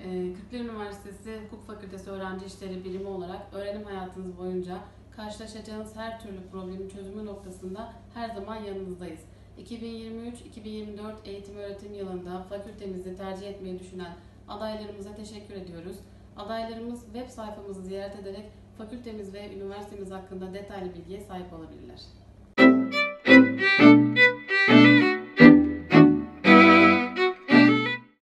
Ee, Kırklar Üniversitesi Hukuk Fakültesi Öğrenci İşleri Birimi olarak öğrenim hayatınız boyunca karşılaşacağınız her türlü problemin çözümü noktasında her zaman yanınızdayız. 2023-2024 eğitim öğretim yılında fakültemizi tercih etmeyi düşünen adaylarımıza teşekkür ediyoruz. Adaylarımız web sayfamızı ziyaret ederek fakültemiz ve üniversitemiz hakkında detaylı bilgiye sahip olabilirler.